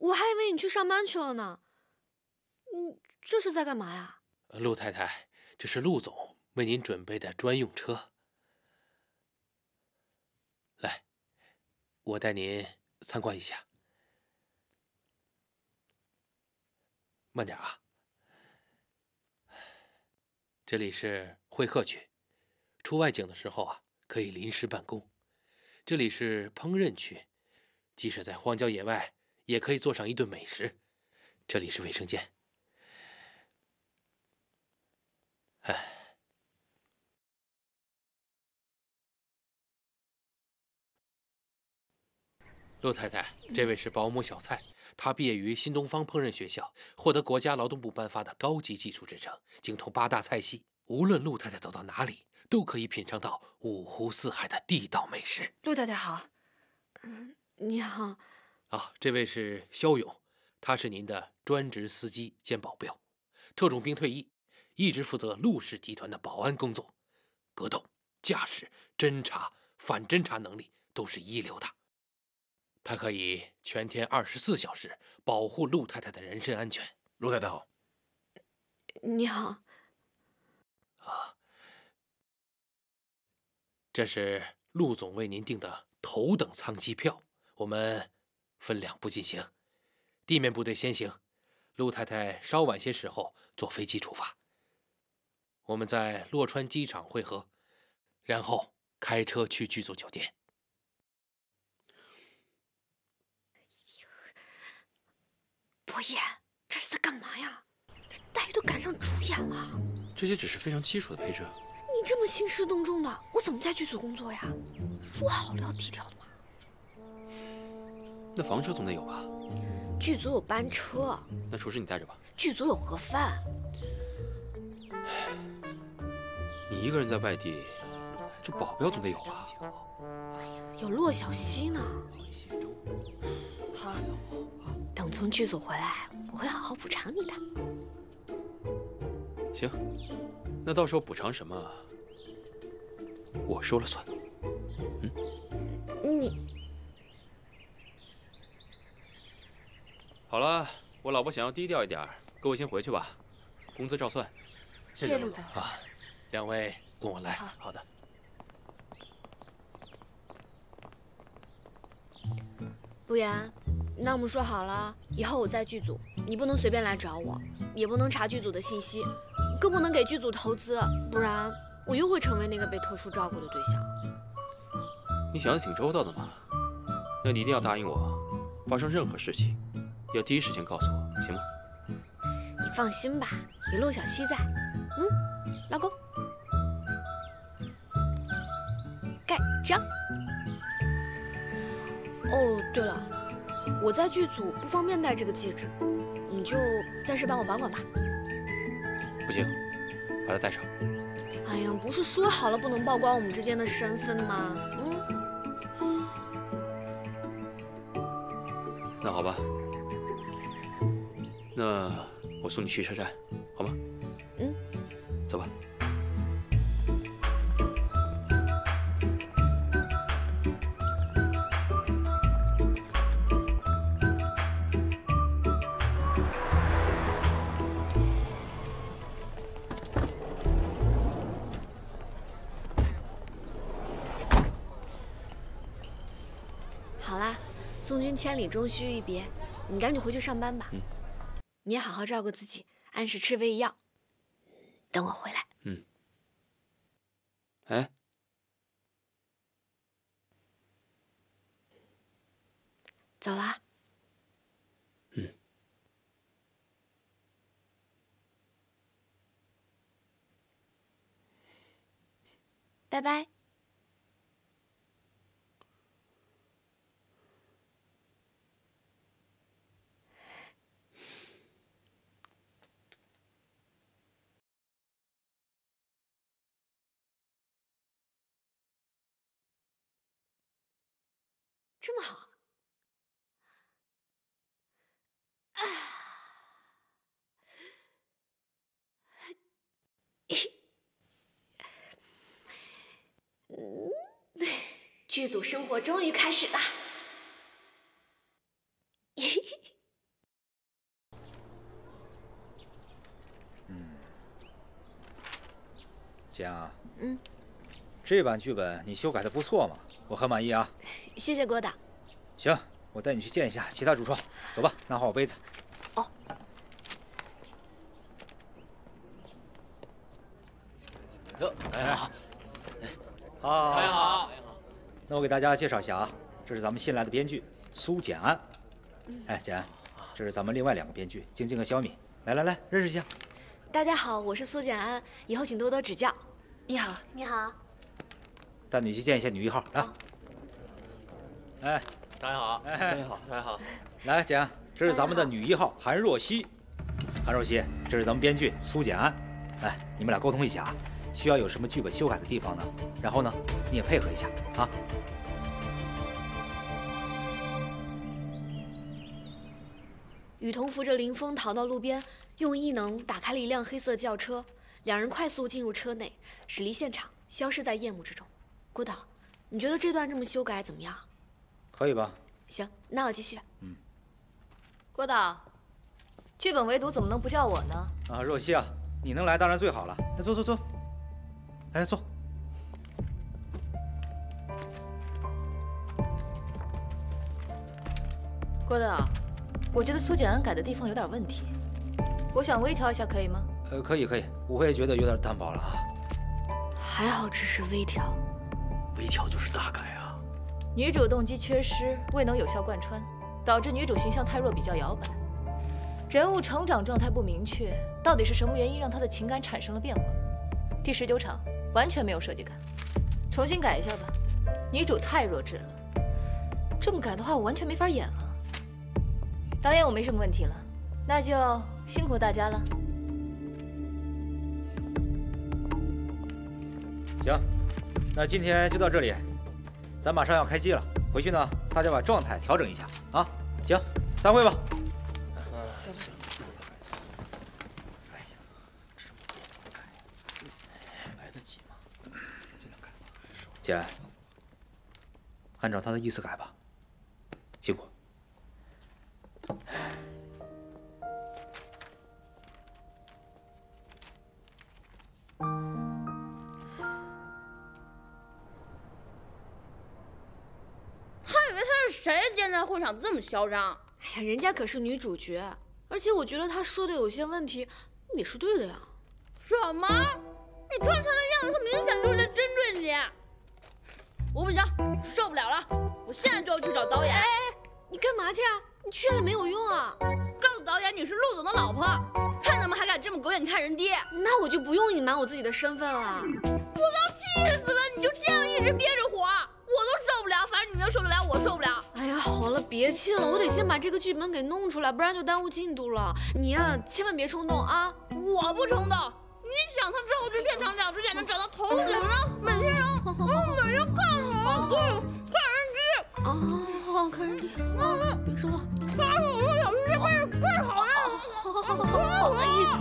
我还以为你去上班去了呢。你，这是在干嘛呀？陆太太，这是陆总为您准备的专用车。来，我带您参观一下。慢点啊。这里是会客区，出外景的时候啊，可以临时办公。这里是烹饪区，即使在荒郊野外，也可以做上一顿美食。这里是卫生间。哎，陆太太，这位是保姆小蔡，她毕业于新东方烹饪学校，获得国家劳动部颁发的高级技术职称，精通八大菜系。无论陆太太走到哪里，都可以品尝到五湖四海的地道美食。陆太太好，嗯，你好。啊，这位是肖勇，他是您的专职司机兼保镖，特种兵退役。一直负责陆氏集团的保安工作，格斗、驾驶、侦查、反侦查能力都是一流的。他可以全天二十四小时保护陆太太的人身安全。陆太太好，你好。啊，这是陆总为您订的头等舱机票，我们分两步进行，地面部队先行，陆太太稍晚些时候坐飞机出发。我们在洛川机场汇合，然后开车去剧组酒店。博言，这是在干嘛呀？这黛玉都赶上主演了。这些只是非常基础的配置。你这么兴师动众的，我怎么在剧组工作呀？说好了要低调的嘛。那房车总得有吧？剧组有班车。那厨师你带着吧。剧组有盒饭。你一个人在外地，这保镖总得有吧？有骆小西呢。好，等从剧组回来，我会好好补偿你的。行，那到时候补偿什么，我说了算。好了，我老婆想要低调一点，各位先回去吧，工资照算。谢谢陆总。啊。两位跟我来。好的。陆岩，那我们说好了，以后我在剧组，你不能随便来找我，也不能查剧组的信息，更不能给剧组投资，不然我又会成为那个被特殊照顾的对象。你想的挺周到的嘛，那你一定要答应我，发生任何事情要第一时间告诉我，行吗？你放心吧，有陆小西在。嗯，老公。盖章。哦，对了，我在剧组不方便戴这个戒指，你就暂时帮我保管吧。不行，把它戴上。哎呀，不是说好了不能曝光我们之间的身份吗？嗯。那好吧，那我送你去车站，好吗？嗯。走吧。好啦送君千里，终须一别。你赶紧回去上班吧。嗯，你也好好照顾自己，按时吃胃药。等我回来。嗯。哎，走啦。嗯。拜拜。这么好！剧组生活终于开始了！嗯，姐啊，嗯，这版剧本你修改的不错嘛。我很满意啊。谢谢郭导。行，我带你去见一下其他主创。走吧，拿好我杯子。哦。哟，哎，好，好，大家好。那我给大家介绍一下啊，这是咱们新来的编剧苏简安。哎，简安，这是咱们另外两个编剧晶晶和小敏。来来来，认识一下。大家好，我是苏简安，以后请多多指教。你好，你好。带你去见一下女一号，来。哎，大家好，哎，大家好，大家好。来，简安，这是咱们的女一号韩若曦。韩若曦，这是咱们编剧苏简安。来，你们俩沟通一下啊，需要有什么剧本修改的地方呢？然后呢，你也配合一下啊。雨桐扶着林峰逃到路边，用异能打开了一辆黑色轿车，两人快速进入车内，驶离现场，消失在夜幕之中。郭导，你觉得这段这么修改怎么样？可以吧？行，那我继续。嗯。郭导，剧本围读怎么能不叫我呢？啊，若曦啊，你能来当然最好了。来坐坐坐，来坐。郭导。我觉得苏简安改的地方有点问题，我想微调一下，可以吗？呃，可以可以，我也觉得有点单薄了啊。还好只是微调，微调就是大改啊。女主动机缺失，未能有效贯穿，导致女主形象太弱，比较摇摆。人物成长状态不明确，到底是什么原因让她的情感产生了变化？第十九场完全没有设计感，重新改一下吧。女主太弱智了，这么改的话，我完全没法演啊。导演，我没什么问题了，那就辛苦大家了。行，那今天就到这里，咱马上要开机了。回去呢，大家把状态调整一下啊。行，散会吧。走吧。哎呀，这么多怎么改？来得及吗？尽量改吧。姐，按照他的意思改吧。辛苦。会场这么嚣张？哎呀，人家可是女主角，而且我觉得她说的有些问题也是对的呀。什么？你穿成那样子，明显就是在针对你。吴本章，受不了了，我现在就要去找导演。哎哎，你干嘛去啊？你去了没有用啊！告诉导演你是陆总的老婆，看他们还敢这么狗眼看人低。那我就不用隐瞒我自己的身份了。我都气死了，你就这样一直憋着火。我都受不了，反正你能受得了，我受不了。别气了，我得先把这个剧本给弄出来，不然就耽误进度了。你呀，千万别冲动啊！我不冲动。你想他之后这片场两只眼睛长到头顶上每天让，我每天看我，对，看人机。啊，好，看人机。嗯，别说了。他是我说小区这辈子最讨厌。好好好好好。哎呀。